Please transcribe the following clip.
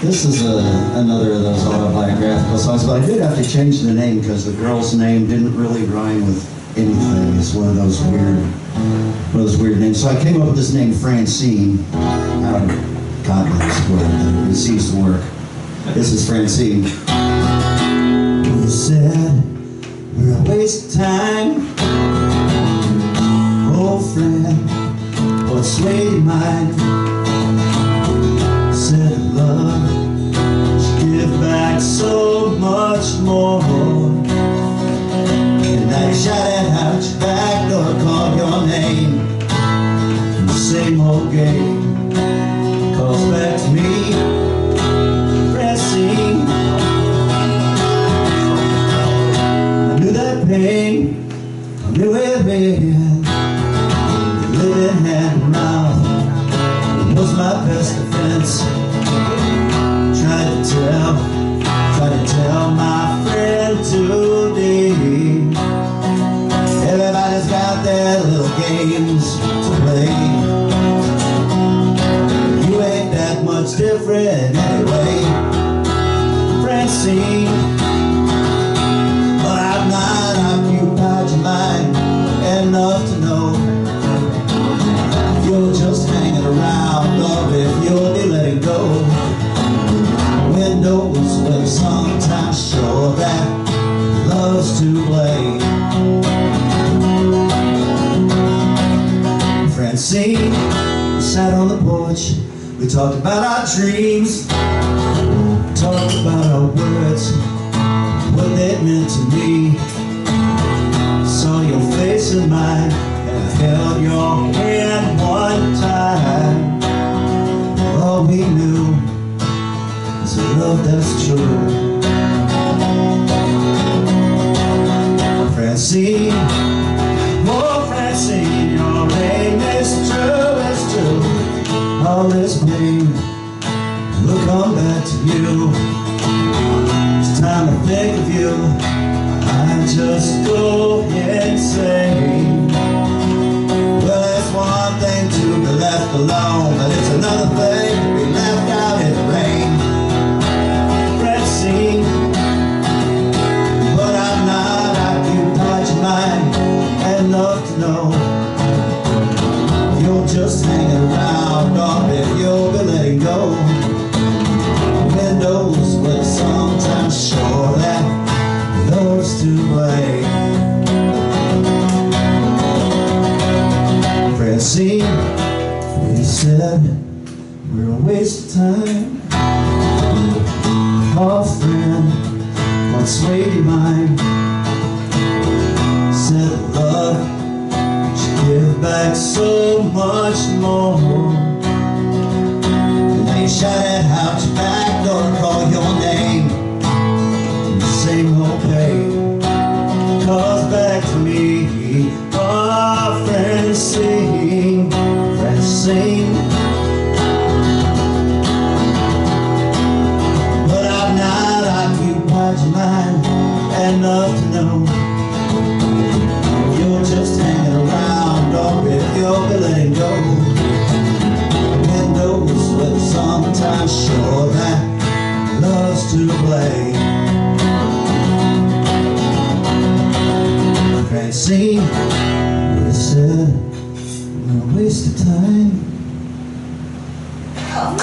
This is a, another of those autobiographical songs, but I did have to change the name because the girl's name didn't really rhyme with anything. It's one of those weird, one of those weird names. So I came up with this name Francine. Out of God knows where it seems to work. This is Francine. You said we're a waste of time, old friend. What's sweet in name. The same old game calls back to me. Pressing I knew that pain, I knew it real. Living hand to mouth was my best defense. Tried to tell, games to play. You ain't that much different anyway, Francine. We sat on the porch. We talked about our dreams, talked about our words, what they meant to just go insane. Well, it's one thing to be left alone, but it's another thing to be left out in the rain. Francine, but I'm not occupied your mind enough to know you're just hanging around or if you'll said we're a waste of time. Our friend, one sweetie mine, said love should give back so much more. And you shout out your back door But I've not occupied enough to know you're just hanging around or if you're go. Will sometimes show that love's to blame. kaldı.